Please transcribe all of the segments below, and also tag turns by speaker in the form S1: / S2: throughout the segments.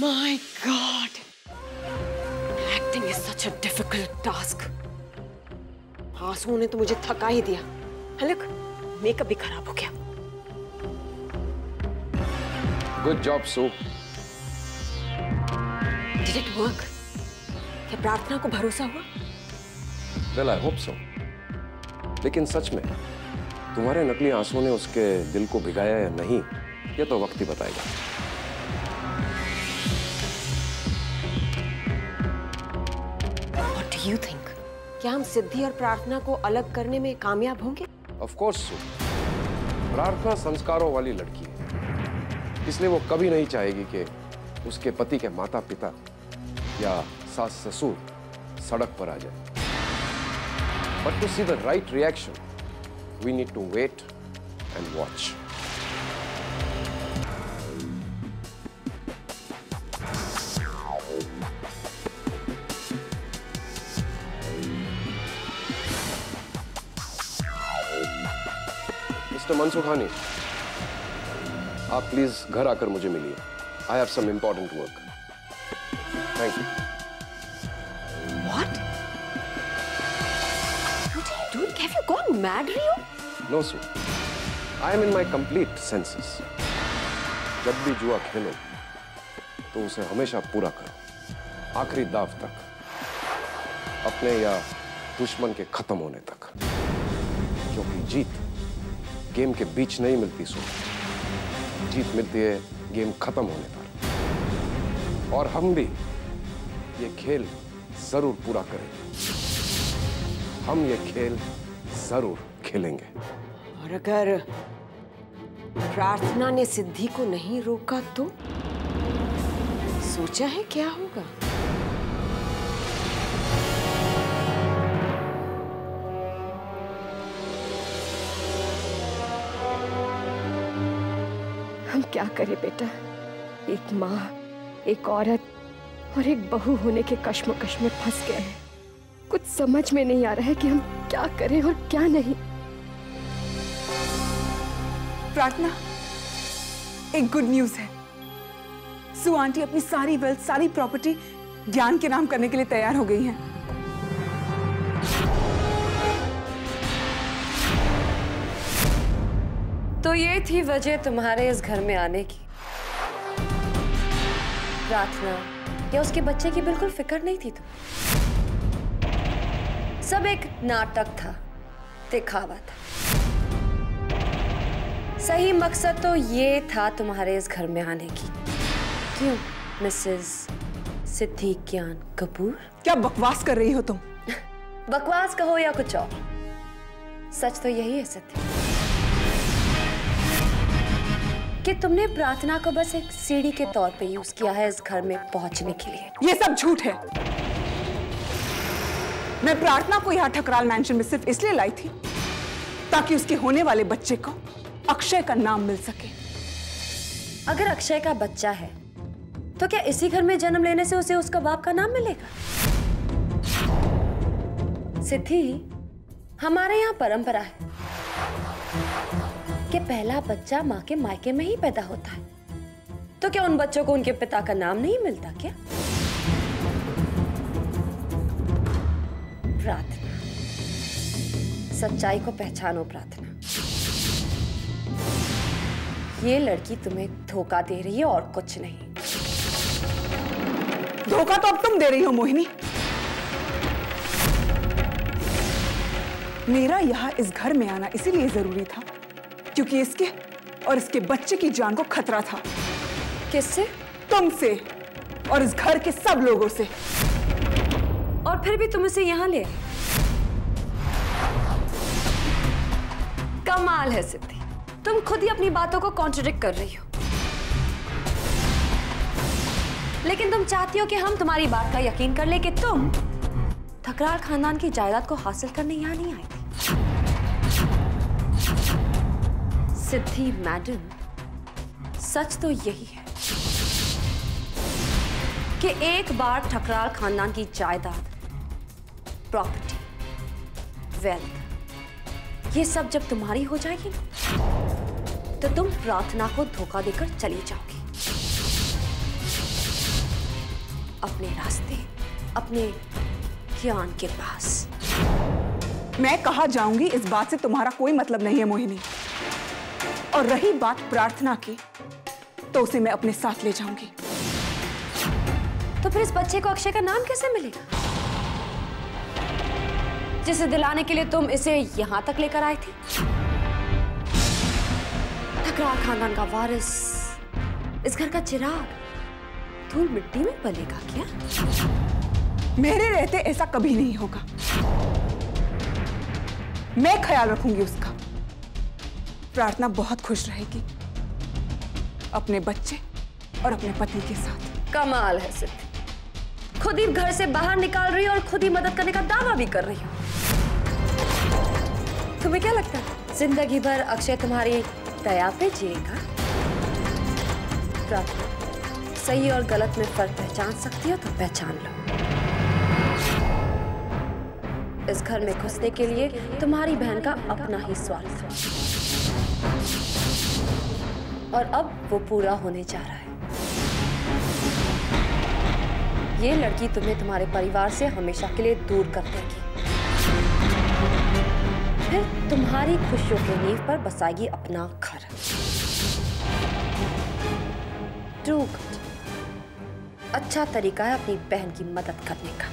S1: my God! Acting is such a difficult task. आंसुओं ने तो मुझे थका ही दिया हलक मेकअप भी खराब हो गया
S2: good job so
S1: Did it work? क्या प्रार्थना को भरोसा हुआ
S2: वेल आई होप सो लेकिन सच में तुम्हारे नकली आंसुओं ने उसके दिल को भिगाया या नहीं ये तो वक्त ही बताएगा
S1: you think? क्या हम सिद्धि और प्रार्थना को अलग करने में कामयाब होंगे?
S2: ऑफ़ कोर्स प्रार्थना संस्कारों वाली लड़की है। इसलिए वो कभी नहीं चाहेगी कि उसके पति के माता पिता या सास ससुर सड़क पर आ जाए। But to see the right reaction we need to wait and watch mister Mansukhani. आप प्लीज़ घर आकर मुझे मिलिए। I have some important work thank you
S1: What? What are you doing? Have you gone mad, Rio?
S2: No so I am in my complete senses जब भी जुआ खेलो तो उसे हमेशा पूरा करो। आखिरी दाव तक। अपने या दुश्मन के खत्म होने तक। क्योंकि जीत गेम के बीच नहीं मिलती सो जीत मिलती है, गेम खत्म होने पर। और हम भी ये खेल ज़रूर पूरा करेंगे। हम ये खेल ज़रूर खेलेंगे।
S1: और अगर प्रार्थना ने सिद्धि को नहीं रोका तो? सोचा है क्या होगा?
S3: क्या करें बेटा? एक माँ, एक औरत और एक बहू होने के कश्मकश में फंस गए हैं। कुछ समझ में नहीं आ रहा है कि हम क्या करें और क्या नहीं।
S4: प्रार्थना, एक गुड न्यूज़ है। सु आंटी अपनी सारी वेल्थ सारी प्रॉपर्टी ज्ञान के नाम करने के लिए तैयार हो गई हैं।
S5: तो ये थी वजह तुम्हारे इस घर में आने की। प्रार्थना या उसके बच्चे की बिल्कुल फ़िक्र नहीं थी तुम? सब एक नाटक था दिखावा था। सही मकसद तो ये था तुम्हारे इस घर में आने की। क्यों मिसेस सिद्धि ज्ञान कपूर?
S4: क्या बकवास कर रही हो तुम?
S5: बकवास कहो या कुछ और? सच तो यही है सत्य कि तुमने प्रार्थना को बस एक सीढ़ी के तौर पे यूज़ किया है इस घर में पहुँचने के लिए।
S4: ये सब झूठ है। मैं प्रार्थना को यहाँ ठकराल मैंशन में सिर्फ़ इसलिए लाई थी ताकि उसके होने वाले बच्चे को अक्षय का नाम मिल सके।
S5: अगर अक्षय का बच्चा है तो क्या इसी घर में जन्म लेने से उसे उसका बाप का नाम मिलेगा? सिद्धि हमारे यहाँ परंपरा है। कि पहला बच्चा माँ के मायके में ही पैदा होता है। तो क्या उन बच्चों को उनके पिता का नाम नहीं मिलता क्या? प्रार्थना। सच्चाई को पहचानो प्रार्थना। ये लड़की तुम्हें धोखा दे रही है और कुछ नहीं।
S4: धोखा तो अब तुम दे रही हो, मोहिनी। मेरा यहाँ इस घर में आना इसीलिए ज़रूरी था क्योंकि इसके और इसके बच्चे की जान को खतरा था।
S5: किससे?
S4: तुमसे और इस घर के सब लोगों से।
S5: और फिर भी तुम इसे यहाँ ले कमाल है सिद्धि। तुम खुद ही अपनी बातों को कॉन्ट्रडिक्ट कर रही हो। लेकिन तुम चाहती हो कि हम तुम्हारी बात का यकीन कर ले कि तुम थकरार खानदान की जायदाद को हासिल करने यहाँ नहीं आई सिद्धि, मैडम, सच तो यही है कि एक बार ठकरार खानदान की जायदाद प्रॉपर्टी वेल्थ ये सब जब तुम्हारी हो जाएगी तो तुम प्रार्थना को धोखा देकर चली जाओगी। अपने रास्ते, अपने ज्ञान के पास।
S4: मैं कहा जाऊँगी, इस बात से तुम्हारा कोई मतलब नहीं है, मोहिनी। और रही बात प्रार्थना की तो उसे मैं अपने साथ ले जाऊँगी।
S5: तो फिर इस बच्चे को अक्षय का नाम कैसे मिलेगा? जिसे दिलाने के लिए तुम इसे यहाँ तक लेकर आए थे? ठकरार खानदान का वारिस इस घर का चिराग धूल मिट्टी में पलेगा क्या?
S4: मेरे रहते ऐसा कभी नहीं होगा। मैं ख्याल रखूँगी उसका। प्रार्थना बहुत खुश रहेगी। अपने बच्चे और अपने पति के साथ।
S5: कमाल है सिद्ध। खुद ही घर से बाहर निकाल रही हो और खुद ही मदद करने का दावा भी कर रही हो। तुम्हें क्या लगता है? ज़िंदगी भर अक्षय तुम्हारी दया पे जिएगा। सही और गलत में फ़र्क पहचान सकती हो तो पहचान लो। इस घर में घुसने के लिए तुम्हारी बहन का अपना ही स्वार्थ। था और अब वो पूरा होने जा रहा है। ये लड़की तुम्हें तुम्हारे परिवार से हमेशा के लिए दूर कर देगी। फिर तुम्हारी खुशियों के नींव पर बसाएगी अपना घर। अच्छा तरीका है अपनी बहन की मदद करने का।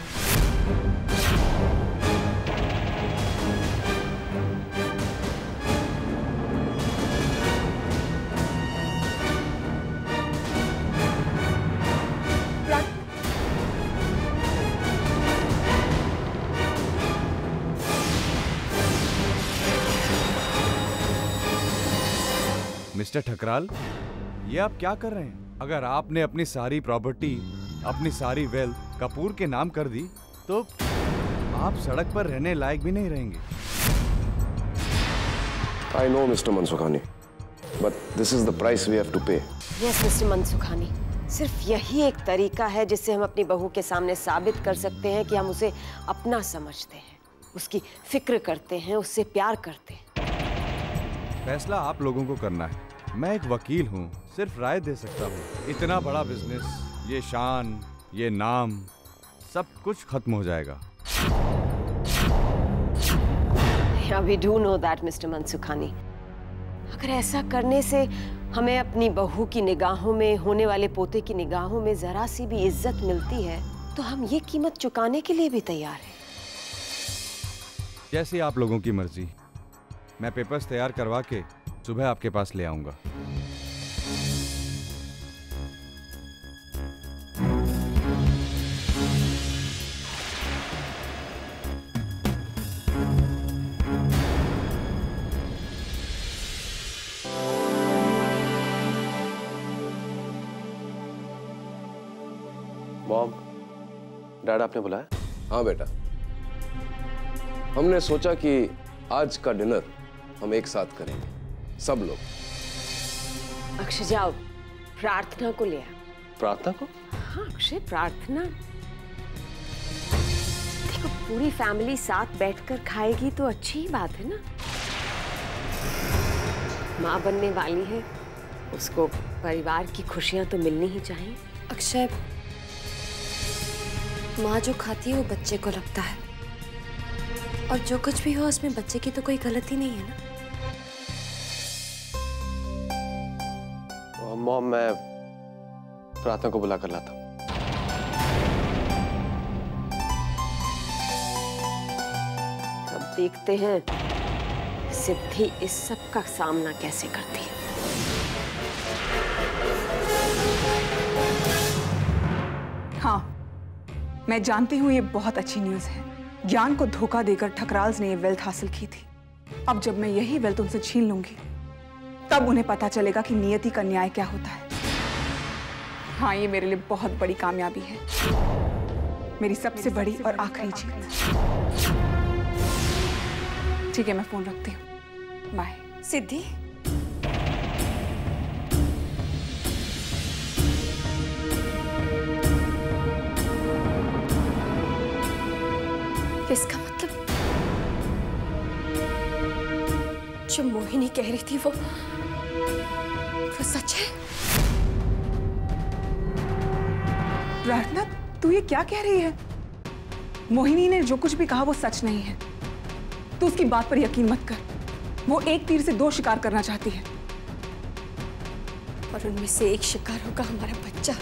S6: मिस्टर ठकराल ये आप क्या कर रहे हैं? अगर आपने अपनी सारी प्रॉपर्टी अपनी सारी वेल्थ कपूर के नाम कर दी तो आप सड़क पर रहने लायक भी नहीं रहेंगे।
S2: I know mister Mansukhani but this is the price we have to pay
S1: yes mister Mansukhani सिर्फ़ यही एक तरीका है जिससे हम अपनी बहू के सामने साबित कर सकते हैं कि हम उसे अपना समझते हैं। उसकी फ़िक्र करते हैं उससे प्यार करते हैं।
S6: फैसला आप लोगों को करना है। मैं एक वकील हूँ सिर्फ़ राय दे सकता हूँ। इतना बड़ा बिज़नेस ये शान ये नाम सब कुछ खत्म हो जाएगा।
S1: Yeah, we do know that, Mr. Mansukhani अगर ऐसा करने से हमें अपनी बहू की निगाहों में होने वाले पोते की निगाहों में जरा सी भी इज़्ज़त मिलती है तो हम ये कीमत चुकाने के लिए भी तैयार हैं।
S6: जैसी आप लोगों की मर्ज़ी। मैं पेपर्स तैयार करवा के सुबह आपके पास ले आऊँगा।
S2: मॉम डैड आपने बुलाया? हाँ बेटा। हमने सोचा कि आज का डिनर हम एक साथ करेंगे। सब लोग।
S1: अक्षय जाओ। प्रार्थना को ले आ
S2: प्रार्थना को?
S1: हाँ अक्षय प्रार्थना। देखो पूरी फैमिली साथ बैठकर खाएगी तो अच्छी ही बात है ना? माँ बनने वाली है। उसको परिवार की खुशियाँ तो मिलनी ही चाहिए।
S5: अक्षय माँ जो खाती है वो बच्चे को लगता है। और जो कुछ भी हो उसमें बच्चे की तो कोई गलती नहीं है ना?
S2: मॉम मैं प्रार्थना को बुला कर लाता हूँ।
S1: अब देखते हैं सिद्धि इस सब का सामना कैसे करती है।
S4: हाँ मैं जानती हूँ ये बहुत अच्छी न्यूज़ है। ज्ञान को धोखा देकर ठकराल्स ने ये वेल्थ हासिल की थी। अब जब मैं यही वेल्थ उनसे छीन लूँगी तब उन्हें पता चलेगा कि नियति का न्याय क्या होता है। हाँ ये मेरे लिए बहुत बड़ी कामयाबी है। मेरी सबसे बड़ी और आखिरी जीत। ठीक है, मैं फ़ोन रखती हूँ। बाय।
S5: सिद्धि? इसका मतलब जो मोहिनी कह रही थी वो वो सच है?
S4: प्रार्थना तू ये क्या कह रही है? मोहिनी ने जो कुछ भी कहा वो सच नहीं है। तू उसकी बात पर यकीन मत कर। वो एक तीर से दो शिकार करना चाहती है।
S3: और उनमें से एक शिकार होगा हमारा बच्चा।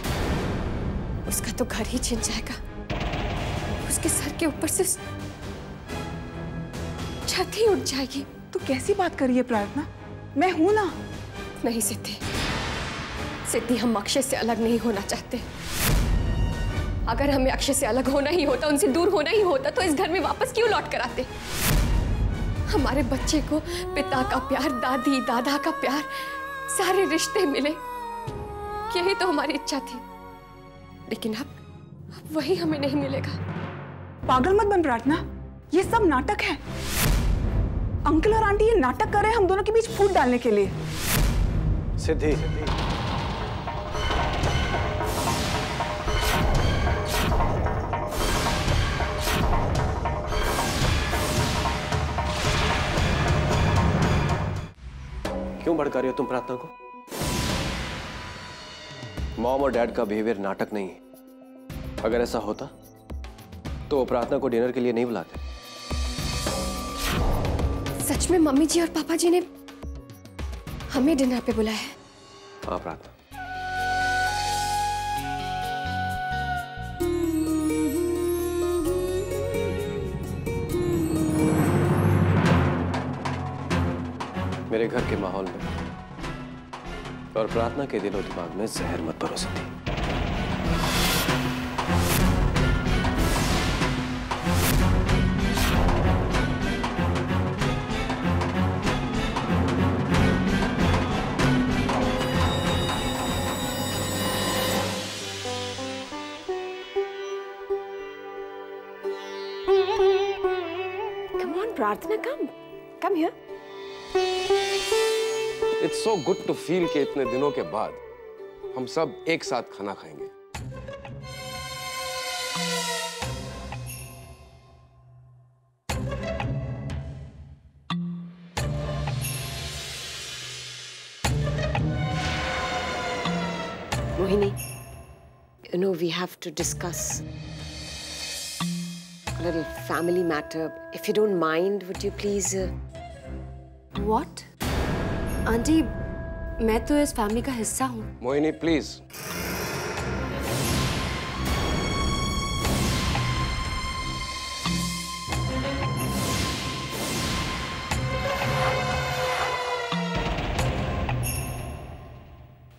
S3: उसका तो घर ही छिन जाएगा। उसके सर के ऊपर से छत ही उठ जाएगी।
S4: तू कैसी बात कर रही है प्रार्थना? मैं हूँ ना?
S3: नहीं सिद्धि। सिद्धि हम अक्षय से अलग नहीं होना चाहते। अगर हमें अक्षय से अलग होना ही होता उनसे दूर होना ही होता तो इस घर में वापस क्यों लौट कर आते? हमारे बच्चे को पिता का प्यार दादी दादा का प्यार सारे रिश्ते मिले। यही तो हमारी इच्छा थी। लेकिन अब अब वही हमें नहीं मिलेगा।
S4: पागल मत बन प्रार्थना। ये सब नाटक है। अंकल और आंटी ये नाटक कर रहे हैं हम दोनों के बीच फूट डालने के लिए।
S2: सिद्धि क्यों भड़का रही हो तुम प्रार्थना को? मॉम और डैड का बिहेवियर नाटक नहीं है। अगर ऐसा होता तो वो प्रार्थना को डिनर के लिए नहीं बुलाते।
S3: सच में मम्मी जी और पापा जी ने हमें डिनर पे बुलाया है।
S2: हाँ प्रार्थना। मेरे घर के माहौल में। और प्रार्थना के दिलो दिमाग में जहर मत भरोसा थी
S1: Come on, Prarthana, come.
S2: It's so good to feel कि इतने दिनों के बाद हम सब एक साथ खाना खाएँगे
S1: Mohini, you know, we have to discuss a little family matter. If you don't mind, would you please. Uh,
S5: what aunty मैं तो इस फैमिली का हिस्सा हूँ।
S2: Mohini please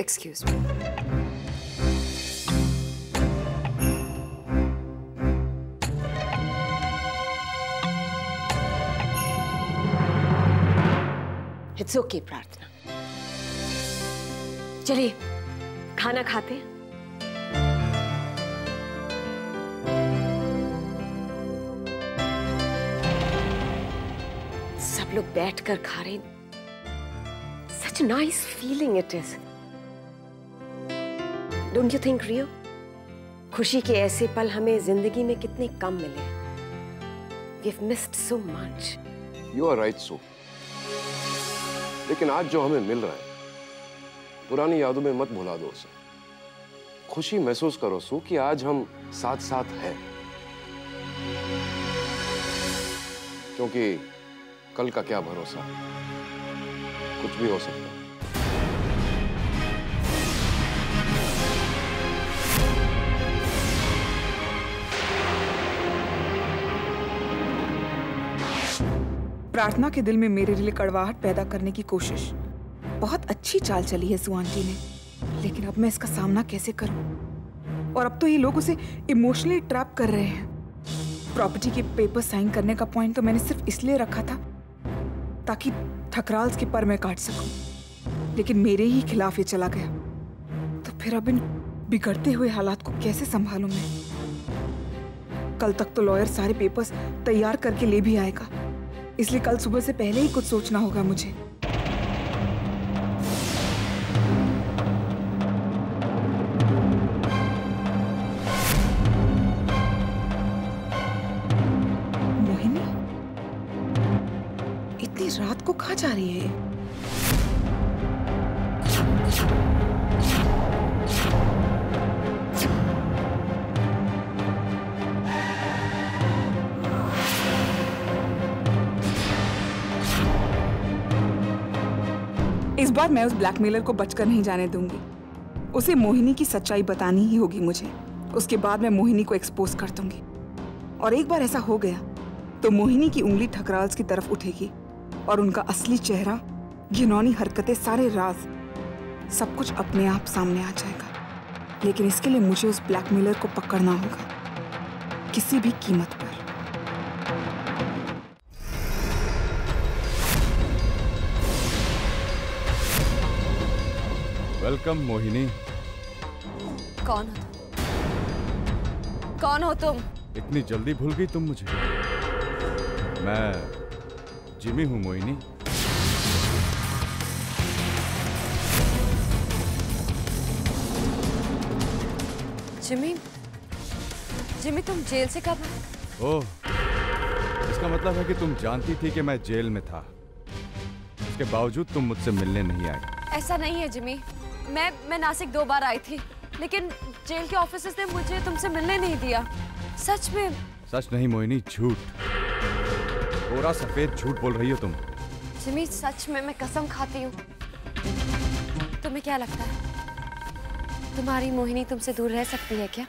S5: Excuse me
S1: It's okay, Prarthana. चलिए खाना खाते हैं। सब लोग बैठकर खा रहे सच nice feeling it is don't you think रियो खुशी के ऐसे पल हमें ज़िंदगी में कितने कम मिले we have missed so much
S2: you are right so लेकिन आज जो हमें मिल रहा है, पुरानी यादों में मत भुला दो उसे। खुशी महसूस करो सो कि आज हम साथ साथ हैं। क्योंकि कल का क्या भरोसा? कुछ भी हो सकता है।
S4: प्रार्थना के दिल में मेरे लिए कड़वाहट पैदा करने की कोशिश। बहुत अच्छी चाल चली है सुआंटी ने। लेकिन अब मैं इसका सामना कैसे करूँ? और अब तो ये लोग उसे इमोशनली ट्रैप कर रहे हैं। प्रॉपर्टी के पेपर साइन करने का पॉइंट तो मैंने सिर्फ़ इसलिए रखा था ताकि ठकराल्स के पर मैं काट सकूँ। लेकिन मेरे ही खिलाफ ये चला गया। तो फिर अब इन बिगड़ते हुए हालात को कैसे संभालूं मैं? कल तक तो लॉयर सारे पेपर्स तैयार करके ले भी आएगा। इसलिए कल सुबह से पहले ही कुछ सोचना होगा मुझे। इस बार मैं उस ब्लैकमेलर को बचकर नहीं जाने दूँगी। उसे मोहिनी की सच्चाई बतानी ही होगी मुझे। उसके बाद मैं मोहिनी को एक्सपोज कर दूँगी। और एक बार ऐसा हो गया तो मोहिनी की उंगली ठकराल्स की तरफ़ उठेगी और उनका असली चेहरा, घिनौनी हरकतें, सारे राज, सब कुछ अपने आप सामने आ जाएगा। लेकिन इसके लिए मुझे उस ब्लैकमेलर को पकड़ना होगा। किसी भी कीमत पर।
S6: वेलकम मोहिनी।
S5: कौन हो तुम? कौन हो तुम?
S6: इतनी जल्दी भूल गई तुम मुझे। मैं जिमी हूँ मोहिनी।
S5: जिमी? जिमी तुम जेल से कब आए?
S6: ओह इसका मतलब है कि तुम जानती थी कि मैं जेल में था। इसके बावजूद तुम मुझसे मिलने नहीं आई
S5: ऐसा नहीं है जिमी। मैं मैं नासिक दो बार आई थी लेकिन जेल के ऑफिसर्स ने मुझे तुमसे मिलने नहीं दिया। सच में।
S6: सच नहीं मोहिनी झूठ। पूरा सफ़ेद झूठ बोल रही हो तुम।
S5: जिमी सच में मैं कसम खाती हूँ। तुम्हें क्या लगता है? तुम्हारी मोहिनी तुमसे दूर रह सकती है क्या?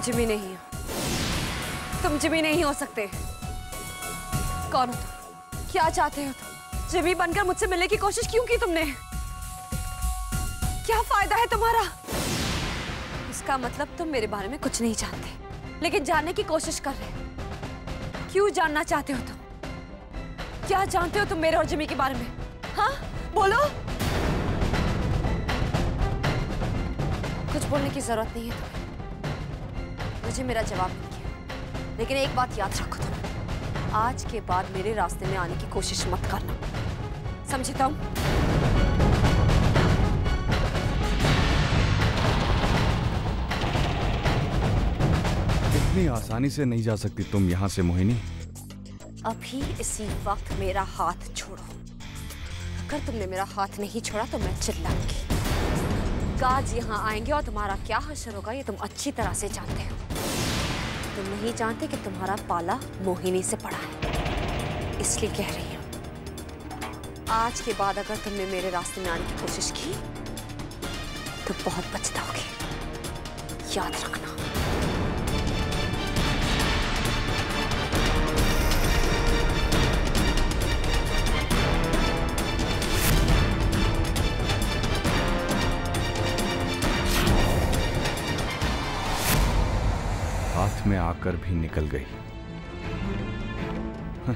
S5: तुम जिमी नहीं हो। तुम जिमी नहीं हो सकते। कौन हो तुम? क्या चाहते हो तुम? जिमी बनकर मुझसे मिलने की कोशिश क्यों की तुमने? क्या फ़ायदा है तुम्हारा? इसका मतलब तुम मेरे बारे में कुछ नहीं जानते, लेकिन जानने की कोशिश कर रहे क्यों जानना चाहते हो तुम? क्या जानते हो तुम मेरे और जिमी के बारे में? हाँ? बोलो। कुछ बोलने की ज़रूरत नहीं है तुम्हें। मुझे मेरा जवाब नहीं किया लेकिन एक बात याद रखो तुम। आज के बाद मेरे रास्ते में आने की कोशिश मत करना। समझी तुम
S6: इतनी आसानी से नहीं जा सकती तुम यहाँ से मोहिनी।
S5: अभी इसी वक्त मेरा हाथ छोड़ो। अगर तुमने मेरा हाथ नहीं छोड़ा तो मैं चिल्लाऊँगी। गाज यहाँ आएँगे और तुम्हारा क्या हशर होगा ये तुम अच्छी तरह से जानते हो। तुम नहीं जानते कि तुम्हारा पाला मोहिनी से पड़ा है। इसलिए कह रही हूँ, आज के बाद अगर तुमने मेरे रास्ते में आने की कोशिश की तो बहुत पछताओगे। याद रखना।
S6: आकर भी निकल गई। हं,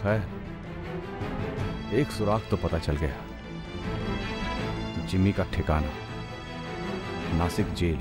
S6: खैर एक सुराग तो पता चल गया। जिमी का ठिकाना नासिक जेल।